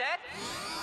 set.